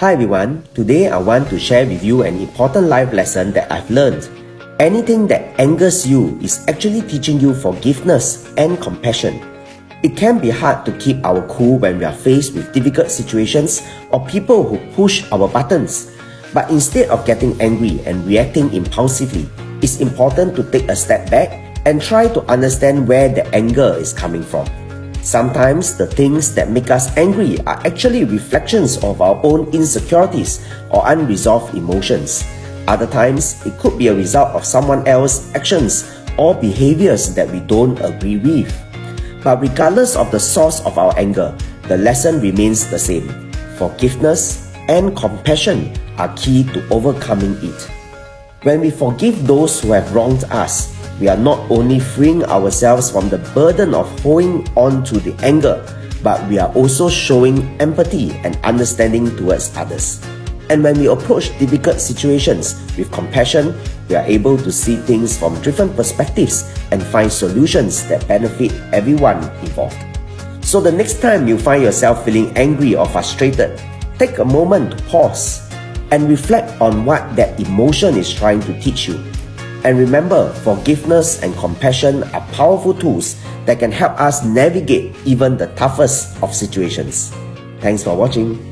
Hi everyone, today I want to share with you an important life lesson that I've learned. Anything that angers you is actually teaching you forgiveness and compassion. It can be hard to keep our cool when we are faced with difficult situations or people who push our buttons. But instead of getting angry and reacting impulsively, it's important to take a step back and try to understand where the anger is coming from. Sometimes the things that make us angry are actually reflections of our own insecurities or unresolved emotions. Other times, it could be a result of someone else's actions or behaviors that we don't agree with. But regardless of the source of our anger, the lesson remains the same. Forgiveness and compassion are key to overcoming it. When we forgive those who have wronged us, we are not only freeing ourselves from the burden of holding on to the anger, but we are also showing empathy and understanding towards others. And when we approach difficult situations with compassion, we are able to see things from different perspectives and find solutions that benefit everyone involved. So the next time you find yourself feeling angry or frustrated, take a moment to pause and reflect on what that emotion is trying to teach you and remember, forgiveness and compassion are powerful tools that can help us navigate even the toughest of situations. Thanks for watching.